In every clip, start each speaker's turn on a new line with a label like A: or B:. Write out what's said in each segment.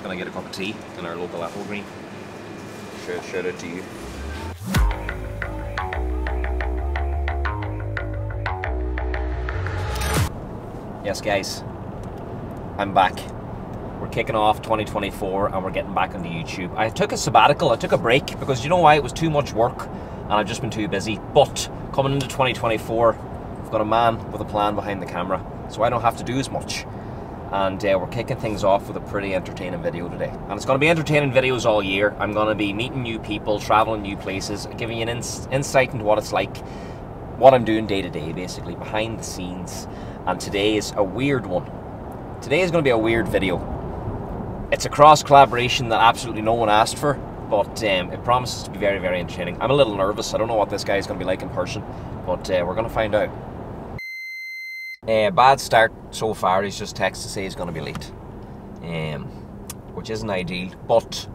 A: Just gonna get a cup of tea in our local Applegreen. Shout, shout out to you. Yes, guys, I'm back. We're kicking off 2024 and we're getting back onto YouTube. I took a sabbatical, I took a break because you know why? It was too much work and I've just been too busy. But coming into 2024, I've got a man with a plan behind the camera, so I don't have to do as much. And uh, we're kicking things off with a pretty entertaining video today. And it's going to be entertaining videos all year. I'm going to be meeting new people, traveling new places, giving you an ins insight into what it's like, what I'm doing day to day, basically, behind the scenes. And today is a weird one. Today is going to be a weird video. It's a cross collaboration that absolutely no one asked for, but um, it promises to be very, very entertaining. I'm a little nervous. I don't know what this guy is going to be like in person, but uh, we're going to find out. Uh, bad start so far. He's just texted to say he's going to be late, um, which isn't ideal. But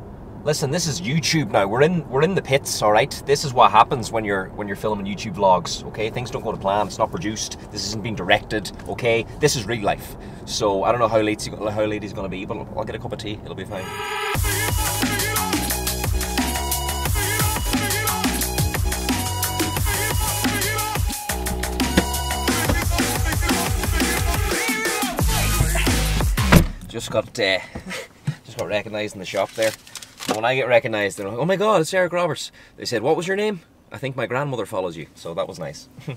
A: listen, this is YouTube now. We're in we're in the pits, all right. This is what happens when you're when you're filming YouTube vlogs. Okay, things don't go to plan. It's not produced. This isn't being directed. Okay, this is real life. So I don't know how late how late he's going to be, but I'll get a cup of tea. It'll be fine. Just got uh, just got recognised in the shop there. And when I get recognised, they're like, "Oh my God, it's Eric Roberts." They said, "What was your name?" I think my grandmother follows you, so that was nice.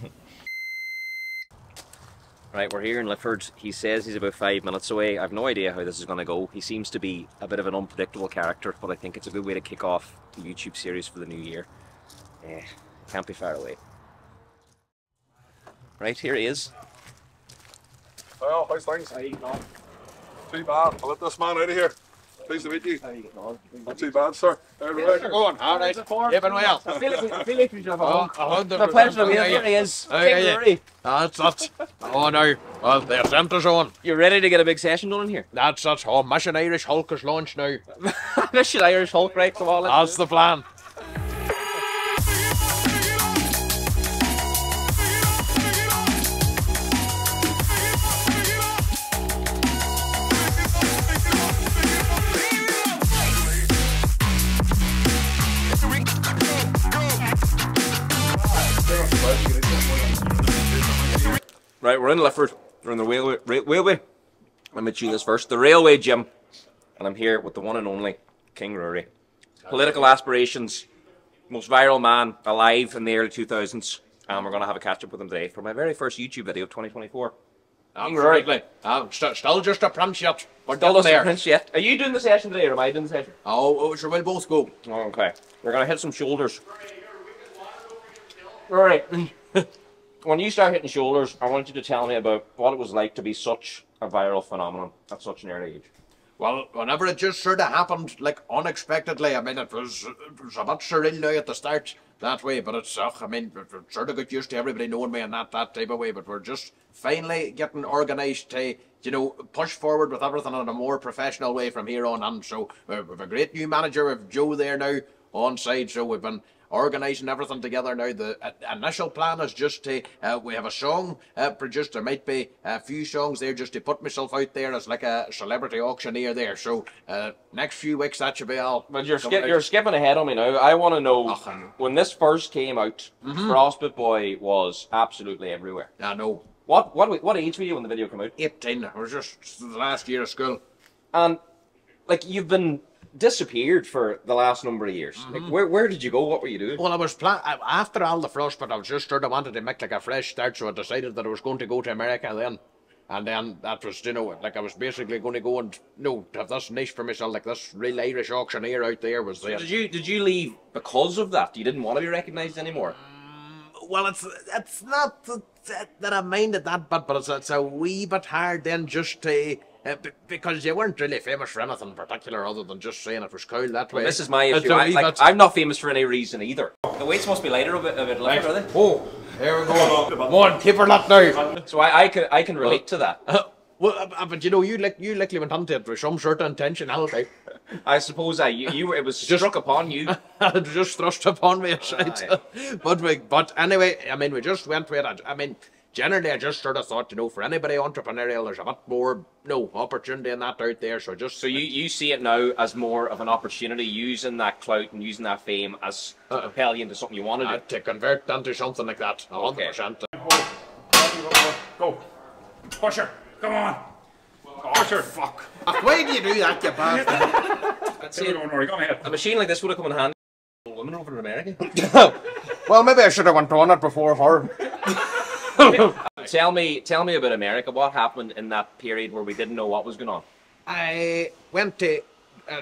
A: right, we're here in Lifford. He says he's about five minutes away. I've no idea how this is going to go. He seems to be a bit of an unpredictable character, but I think it's a good way to kick off the YouTube series for the new year. Eh, can't be far away. Right, here he is.
B: Well, how's things?
A: How you getting on?
B: Too bad. I'll let this man out of here. Pleased to meet you.
A: How you getting on?
B: Not too bad, sir. Everybody.
C: Going, all right. Keeping well.
A: I feel like, I feel like we should have a
C: Oh,
A: hug.
C: a hundred
A: The pleasure of
C: percent.
A: being here he is.
C: Oh,
A: King
C: yeah, yeah. That's it. Oh, no. Well, the attempters on.
A: You ready to get a big session done in here?
C: That's it. Oh, Mission Irish Hulk is launched now.
A: Mission Irish Hulk, right? Come on,
C: That's the plan.
A: Right, we're in Lifford. We're in the railway. Ra- railway. Let me chew this first. The railway gym. And I'm here with the one and only King Rory. Political aspirations. Most viral man alive in the early 2000s. And we're going to have a catch up with him today for my very first YouTube video of 2024.
C: Absolutely. I'm st- still just a prince yet. We're
A: Still
C: there.
A: Prince yet. Are you doing the session today or am I doing the session?
C: Oh, oh, sure, we'll both go.
A: Oh, okay. We're gonna hit some shoulders. Alright. when you start hitting shoulders, I want you to tell me about what it was like to be such a viral phenomenon at such an early age.
C: Well, whenever it just sort of happened, like unexpectedly, I mean, it was it was a bit surreal now at the start that way, but it's, ugh, I mean, we sort of got used to everybody knowing me in that, that type of way, but we're just finally getting organised to, you know, push forward with everything in a more professional way from here on And So uh, we've a great new manager, we've Joe there now on side, so we've been organising everything together now. The uh, initial plan is just to, uh, we have a song uh, produced. There might be a few songs there just to put myself out there as like a celebrity auctioneer there. So uh, next few weeks that should be all.
A: But you're skip, you're skipping ahead on me now. I want to know when this first came out, Frostbit Boy was absolutely everywhere.
C: I know.
A: What what what age were you when the video came out?
C: 18. It was just the last year of school.
A: And like you've been disappeared for the last number of years. Like mm-hmm. where where did you go? What were you doing?
C: Well, I was plan- after all the frost, but I was just sort of wanted to make like a fresh start, so I decided that I was going to go to America then. And then that was, you know, like I was basically going to go and, you know, have this niche for myself, like this real Irish auctioneer out there was there.
A: Did you did you leave because of that? You didn't want to be recognised anymore.
C: Mm, well, it's it's not that, that I minded that bit, but it's, it's a wee bit hard then just to. Uh, b- because you weren't really famous for anything in particular other than just saying it was cool that way.
A: This is my issue.
C: a
A: I,
C: wee
A: like, I'm not famous for any reason either. The weights must be lighter a bit, a bit lighter, are they?
C: Oh, here we go. Come on, keep her that now.
A: So I, I can I can relate to that.
C: well, uh, uh, but you know, you like you likely went into it with some sort of intentionality.
A: I suppose I you, you were, it was struck upon you.
C: it just thrust upon me, right?
A: Aye.
C: but we, but anyway, I mean, we just went with it. I mean, generally, I just sort of thought, you know, for anybody entrepreneurial, there's a bit more, no opportunity in that out there. So just
A: So you, you see it now as more of an opportunity using that clout and using that fame as to
C: Uh-uh.
A: propel you into something you want to do.
C: uh, to convert into something like that, a hundred
A: Okay.
C: percent.
B: Go. Push her. Come on. Push her. Fuck.
C: Why do you do that, you bastard?
A: See,
B: Don't worry. Go ahead.
A: a machine like this would have come in handy. for Women over in America.
C: well, maybe I should have went on it before her.
A: tell me, tell me about America. What happened in that period where we didn't know what was going on?
C: I went to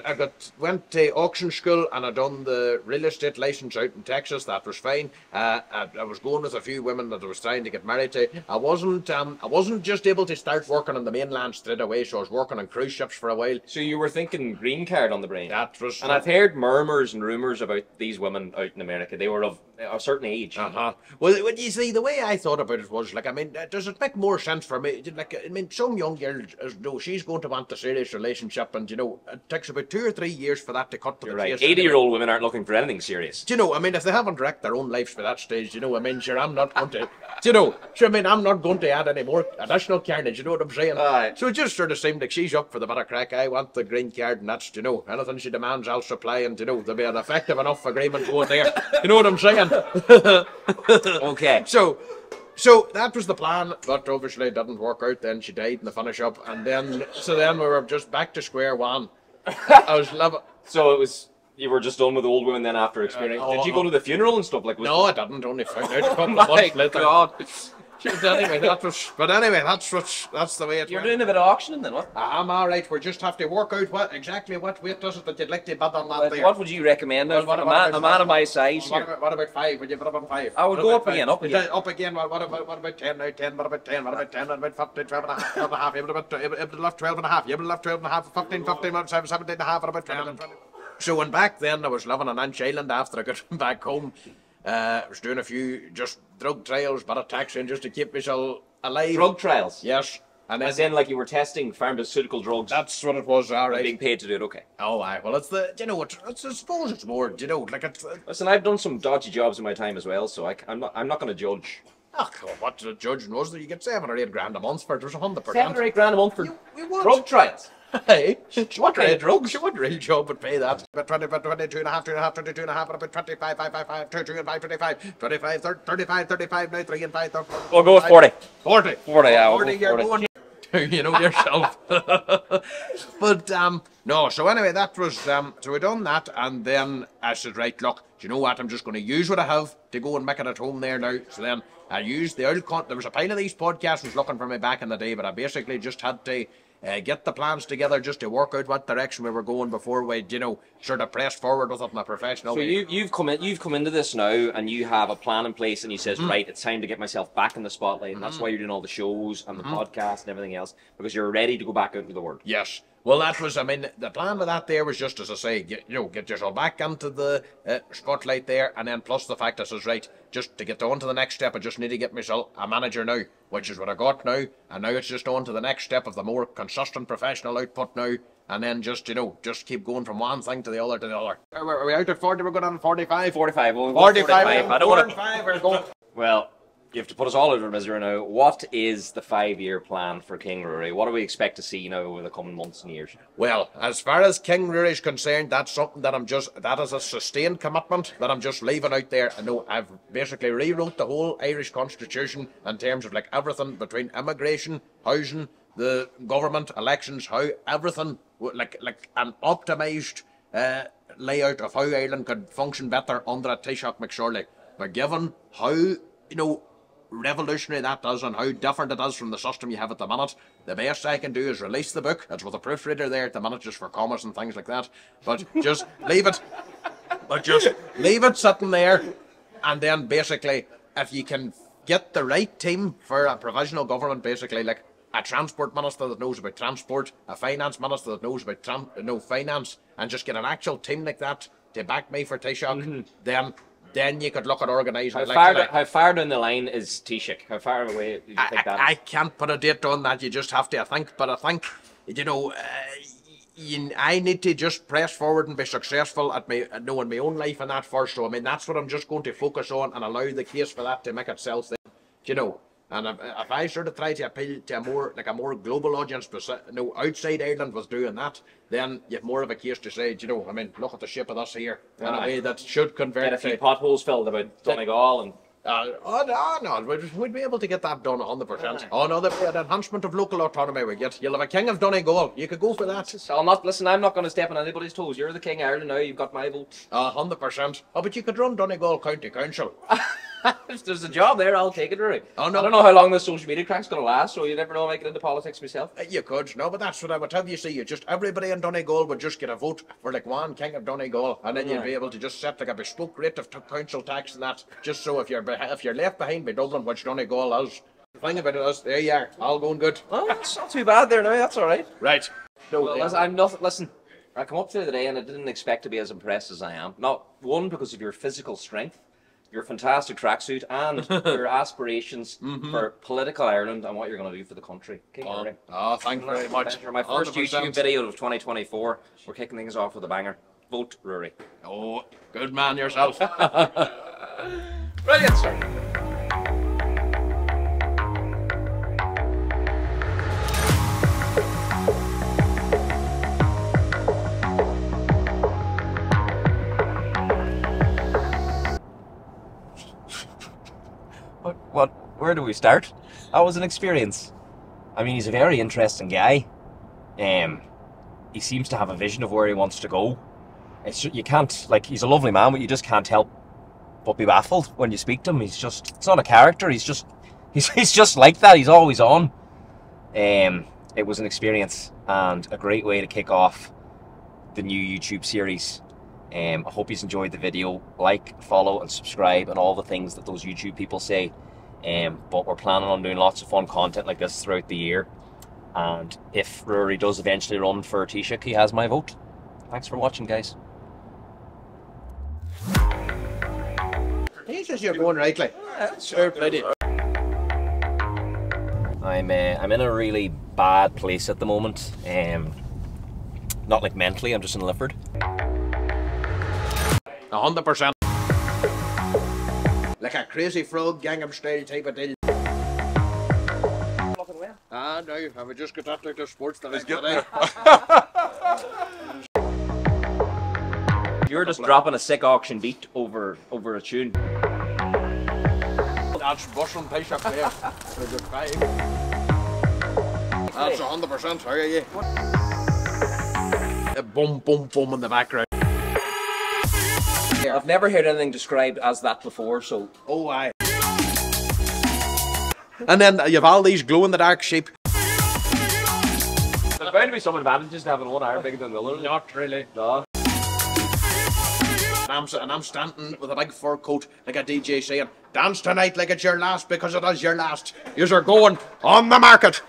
C: I got went to auction school and I done the real estate license out in Texas. That was fine. Uh, I, I was going with a few women that I was trying to get married to. I wasn't um, I wasn't just able to start working on the mainland straight away. So I was working on cruise ships for a while.
A: So you were thinking green card on the brain.
C: That was
A: And I've heard murmurs and rumors about these women out in America. They were of a certain age.
C: Uh huh. Well, well, you see, the way I thought about it was like, I mean, uh, does it make more sense for me? Like, I mean, some young girl, as though she's going to want a serious relationship, and you know, it takes about two or three years for that to cut to
A: You're
C: the
A: right.
C: chase.
A: Eighty-year-old women aren't looking for anything serious.
C: Do you know? I mean, if they haven't wrecked their own lives by that stage, you know, I mean, sure, I'm not going to. Do you know? Sure, I mean, I'm not going to add any more additional carnage. You know what I'm saying?
A: Aye.
C: So it just sort of seemed like she's up for the better crack. I want the green card, and that's you know, anything she demands, I'll supply, and you know, there'll be an effective enough agreement going there. You know what I'm saying?
A: Okay.
C: So, so that was the plan, but obviously it didn't work out. Then she died in the finish up, and then so then we were just back to square one. I was loving.
A: So it was you were just done with old women then after experience.
C: Uh,
A: Did you
C: oh,
A: go to the funeral and stuff like? Was,
C: No, I didn't. Only found out a couple of months later.
A: God.
C: But anyway, that was. But anyway, that's what. That's the way it
A: You're
C: went.
A: doing a bit of auctioning then, what?
C: I'm all right. We just have to work out what exactly what weight does it that you'd like to bet on that there.
A: What would you recommend now
C: Well, what
A: a
C: about-
A: man, a man of my size
C: What
A: here?
C: about, what about five? Would you put up on five?
A: I would
C: What
A: go
C: about
A: up again, up again.
C: Is Up again. What, what about what about ten now? Ten. What about ten? What about ten? What about fifteen? Twelve and a half. Twelve and a half. You would have you would left twelve and a half. You would have left twelve and a half. Fifteen. Fifteen. What, seven, seventeen and a half. What about twenty? Um, so when back then I was living on Inch Island after I got back home. Uh, I was doing a few just drug trials, but a taxing just to keep myself alive.
A: Drug trials.
C: Yes. And then,
A: As in, like you were testing pharmaceutical drugs.
C: that's what it was. All
A: being paid to do it. Okay.
C: Oh, aye. Well, it's the. do You know what? It's, I suppose it's more. do You know, like it's.
A: Listen, I've done some dodgy jobs in my time as well, so I, am not. I'm not going to judge.
C: Oh, God, what the judge knows that you get seven or eight grand a month for it. There's a hundred
A: Seven or eight grand a month for
C: you
A: drug trials.
C: Hey, what
A: kind
C: real
A: of drugs?
C: What real job would pay that? About 20, about 22 and a half, 2 and a half, 22 and a half, about 25, 5, 5, 5, 2, 2 and 5, 25, 25, 30, 35, 35, now 3 and 5, 30,
A: We'll go with 40.
C: 40.
A: 40, yeah, we'll
C: 40, you're
A: 40.
C: going you know yourself. but um no, so anyway that was um so we done that and then I said, right, look, do you know what? I'm just gonna use what I have to go and make it at home there now. So then I used the old con there was a pile of these podcasts was looking for me back in the day, but I basically just had to uh, get the plans together just to work out what direction we were going before we, you know, sort of pressed forward with it in a professional
A: So
C: way.
A: you, you've come in, you've come into this now, and you have a plan in place, and you says,
C: Mm.
A: right, it's time to get myself back in the spotlight, and that's why you're doing all the shows and the
C: Mm-hmm.
A: podcast and everything else because you're ready to go back out into the world.
C: Yes. Well, that was, I mean, the plan with that there was just, as I say, get, you know, get yourself back into the uh, spotlight there, and then plus the fact that says, right, just to get on to the next step, I just need to get myself a manager now, which is what I got now, and now it's just on to the next step of the more consistent professional output now, and then just, you know, just keep going from one thing to the other to the other. Are we, are we out at 40? We're going on 45?
A: 45. Well, we'll
C: 45.
A: 45. I don't want to.
C: 45, we're going.
A: Well, you have to put us all of misery now. What is the five-year plan for King Rory? What do we expect to see now over the coming months and years?
C: Well, as far as King Rory is concerned, that's something that I'm just that is a sustained commitment that I'm just leaving out there. I know I've basically rewrote the whole Irish constitution in terms of like everything between immigration, housing, the government, elections, how everything like like an optimized uh, layout of how Ireland could function better under a Taoiseach McSorley. But given how you know revolutionary that is and how different it is from the system you have at the minute. The best I can do is release the book. It's with a proofreader there at the minute just for commas and things like that. But just leave it. But just leave it sitting there and then basically if you can get the right team for a provisional government basically like a transport minister that knows about transport, a finance minister that knows about tran- no finance, and just get an actual team like that to back me for Taoiseach, mm-hmm. then then you could look at organising
A: How
C: like
A: far,
C: like-
A: how far down the line is Taoiseach? How far away do you
C: I,
A: think that
C: I, I can't put a date on that. You just have to, I think. But I think, you know, uh, you, I need to just press forward and be successful at my at knowing my own life and that first. So I mean, that's what I'm just going to focus on and allow the case for that to make itself. Then, you know, And if, if I sort of try to appeal to a more like a more global audience, but no outside Ireland was doing that, then you've more of a case to say, you know, I mean, look at the shape of us here in a way that should convert
A: Get a few
C: to
A: potholes filled about Donegal and
C: uh, oh no, no, we'd, we'd be able to get that done 100%. Oh no, the, the enhancement of local autonomy we get. You'll have a king of Donegal. You could go for that.
A: I'll not listen. I'm not going to step on anybody's toes. You're the king of Ireland now. You've got my vote.
C: A hundred percent. Oh, but you could run Donegal County Council.
A: if there's a job there, I'll take it, Rory.
C: Oh, no.
A: I don't know how long this social media crack's going to last, so you never know. I might get into politics myself.
C: Uh, You could, no, but that's what I would have you see. You just everybody in Donegal would just get a vote for like one king of Donegal, and then you'd be able to just set like a bespoke rate of t- council tax and that. Just so if you're if you're left behind by Dublin, which Donegal is, the thing about it is, there you are, all going good.
A: Oh, it's not too bad there now. That's all right.
C: Right. No,
A: Well,
C: yeah.
A: listen, I'm not. Listen, I come up to the day and I didn't expect to be as impressed as I am. Not one because of your physical strength, your fantastic tracksuit, and your aspirations mm-hmm. for political Ireland and what you're going to do for the country. King
C: Oh, oh, thank you very much.
A: For my first
C: 100%.
A: YouTube video of 2024, we're kicking things off with a banger. Vote Rory.
C: Oh, good man yourself.
A: Brilliant, sir. Where do we start? That was an experience. I mean, he's a very interesting guy. Um, he seems to have a vision of where he wants to go. It's you can't like he's a lovely man, but you just can't help but be baffled when you speak to him. He's just it's not a character. He's just he's he's just like that. He's always on. Um, it was an experience and a great way to kick off the new YouTube series. Um, I hope you've enjoyed the video. Like, follow, and subscribe, and all the things that those YouTube people say. Um, but we're planning on doing lots of fun content like this throughout the year. And if Rory does eventually run for Taoiseach, he has my vote. Thanks for watching, guys.
C: he says you're going rightly. Sure, plenty.
A: I'm uh, I'm in a really bad place at the moment. Um, not like mentally. I'm just in Lifford.
C: A hundred percent. Like a crazy frog, Gangnam style type of deal. Ah, no, have we just got that like the sports that I
B: get?
A: You're just dropping a sick auction beat over over a tune.
C: That's Russian Bishop there. For the. That's a hundred percent. How are you? A boom, boom, boom in the background.
A: I've never heard anything described as that before, so
C: Oh, I. And then you've all these glow in the dark sheep.
A: there's bound to be some advantages to having one iron bigger than the other.
C: Not really.
A: No.
C: And I'm, and I'm standing with a big fur coat like a DJ saying, Dance tonight like it's your last because it is your last. Yous are going on the market.